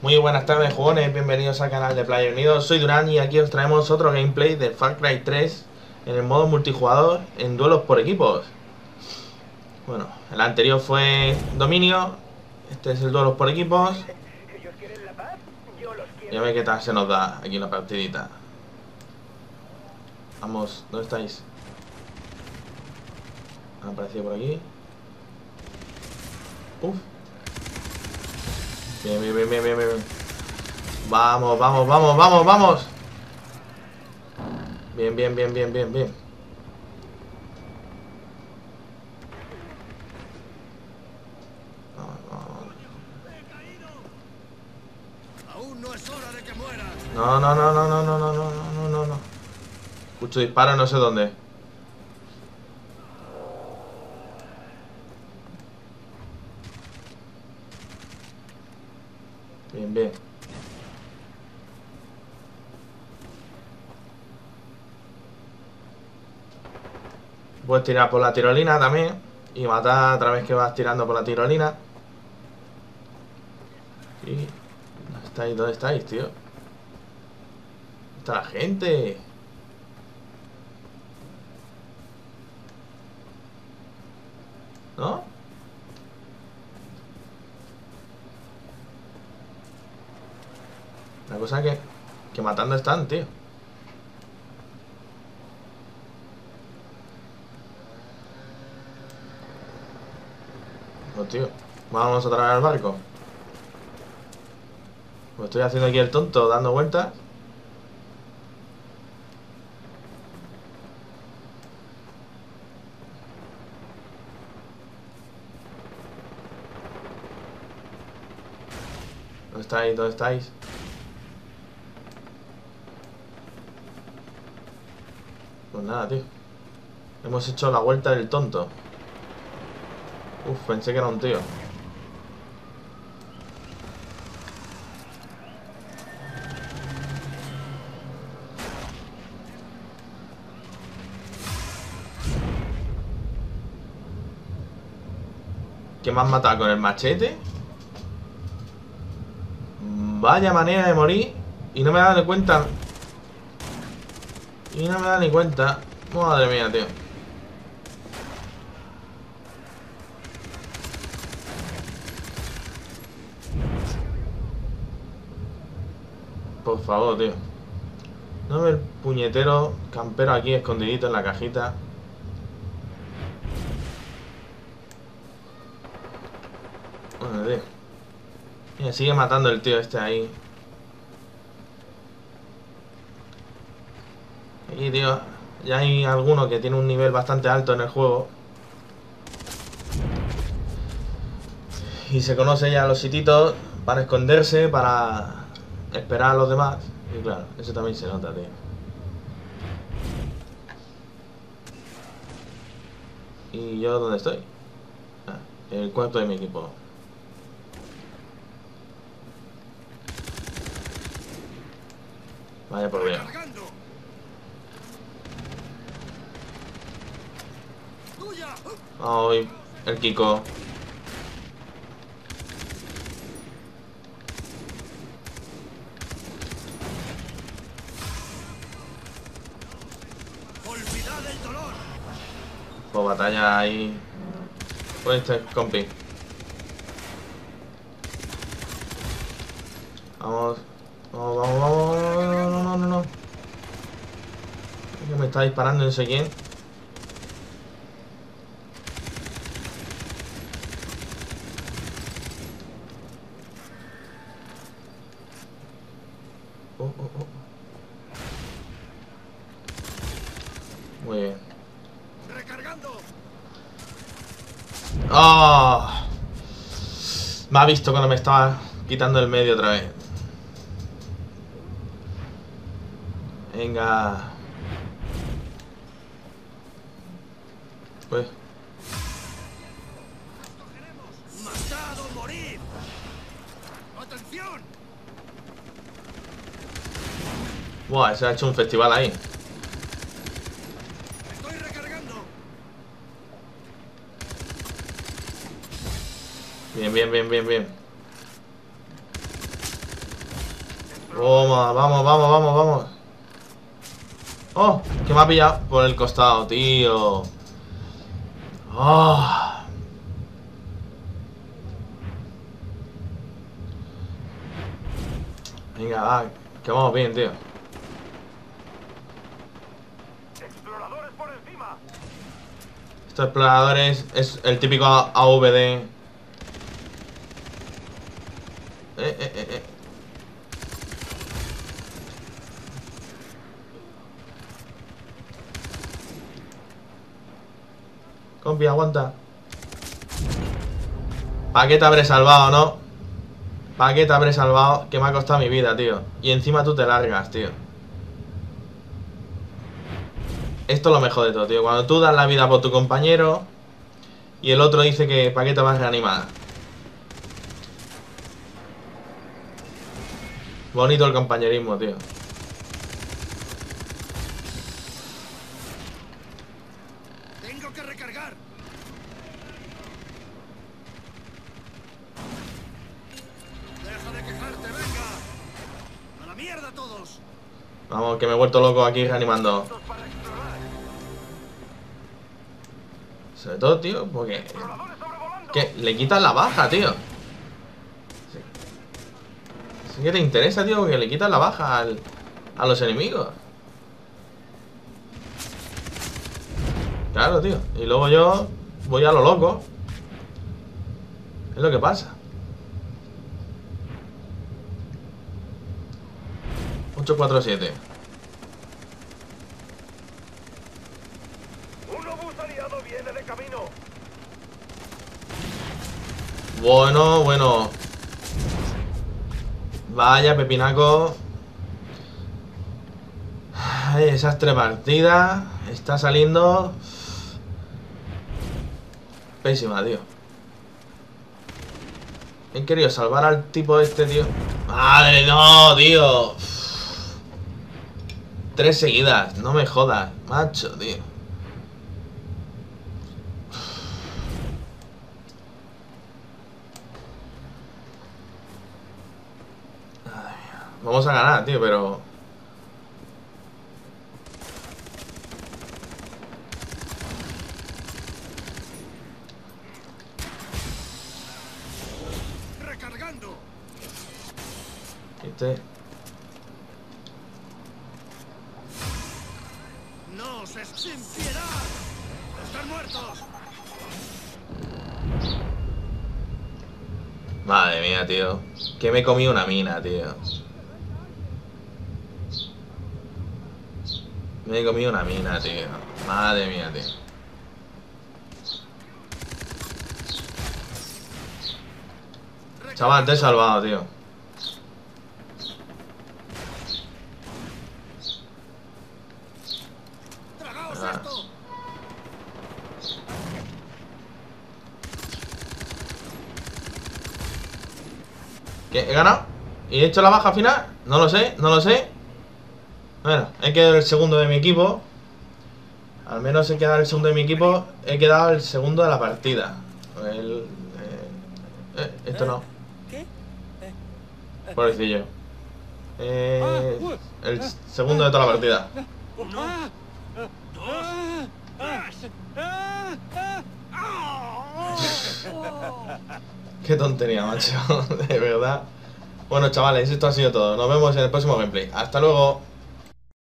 Muy buenas tardes jugones, bienvenidos al canal de Player Unidos, soy Durán y aquí os traemos otro gameplay de Far Cry 3 en el modo multijugador en duelos por equipos. Bueno, el anterior fue Dominio, este es el duelos por equipos. Y a ver qué tal se nos da aquí la partidita. Vamos, ¿dónde estáis? Han aparecido por aquí. Uf. Bien, bien, bien, bien, bien, bien. Vamos, vamos, vamos, vamos, vamos. Bien, bien, bien, bien, bien, bien. No, no, no, no, no, no, no, no, no, no, no. Escucho disparos, no sé dónde. Bien, bien. Puedes tirar por la tirolina también. Y matar a través que vas tirando por la tirolina. Y... ¿Dónde estáis? ¿Dónde estáis, tío? ¿Dónde está la gente? ¿No? La cosa que... Que matando están, tío. Pues tío, vamos a traer al barco. Pues estoy haciendo aquí el tonto, dando vueltas. ¿Dónde estáis? ¿Dónde estáis? Pues nada, tío. Hemos hecho la vuelta del tonto. Uf, pensé que era un tío. ¿Qué me has matado con el machete? Vaya manera de morir. Y no me da ni cuenta. Y no me da ni cuenta. Madre mía, tío. Por favor, tío. Ve el puñetero campero aquí escondidito en la cajita. Bueno, tío. Sigue matando el tío este ahí. Aquí, tío, ya hay alguno que tiene un nivel bastante alto en el juego. Y se conoce ya los sititos para esconderse, para esperar a los demás. Y claro, eso también se nota, tío. ¿Y yo dónde estoy? Ah, el cuarto de mi equipo. Vaya por Dios. Ay, el Kiko. Batalla ahí. Pues este, compi. Vamos. Vamos, vamos, vamos. No, no, no, no, no. Me está disparando no quién. Oh, oh, oh. Muy bien. ¡Recargando! ¡Ah! Ha visto cuando me estaba quitando el medio otra vez. Venga. Pues, buah, se ha hecho un festival ahí. ¡Estoy recargando! Bien, bien, bien, bien, bien. Toma, vamos, vamos, vamos, vamos. Oh, que me ha pillado por el costado, tío. Oh. Venga, va, que vamos bien, tío. Exploradores por encima. Estos exploradores es el típico AVD eh, eh, eh. Compi, aguanta. ¿Para qué te habré salvado, no? ¿Para qué te habré salvado? Que me ha costado mi vida, tío. Y encima tú te largas, tío. Esto es lo mejor de todo, tío. Cuando tú das la vida por tu compañero y el otro dice que ¿para qué te vas a reanimar? Bonito el compañerismo, tío. Vamos, que me he vuelto loco aquí reanimando. Sobre todo, tío, porque... Que le quitas la baja, tío. Sí. Que te interesa, tío, porque le quitas la baja al- a los enemigos. Claro, tío. Y luego yo voy a lo loco. Es lo que pasa. 847. Un obús aliado viene de camino. Bueno, bueno. Vaya, pepinaco. Ay, esas tres partidas. Está saliendo. Pésima, tío. He querido salvar al tipo este, tío. Madre, no, tío. Tres seguidas, no me jodas, macho, tío. Vamos a ganar, tío, pero... Recargando. Este... sin piedad. Están muertos. Madre mía, tío. Que me comido una mina, tío. Me he comido una mina, tío. Madre mía, tío. Chaval, te he salvado, tío. ¿Qué? ¿He ganado? ¿Y he hecho la baja final? No lo sé, no lo sé. Bueno, he quedado el segundo de mi equipo. Al menos he quedado el segundo de mi equipo. He quedado el segundo de la partida. El, eh, eh, esto no. ¿Qué? Pobrecillo. Eh, el segundo de toda la partida. Uno, dos, tres. Qué tontería, macho. De verdad. Bueno, chavales, esto ha sido todo. Nos vemos en el próximo gameplay. Hasta luego.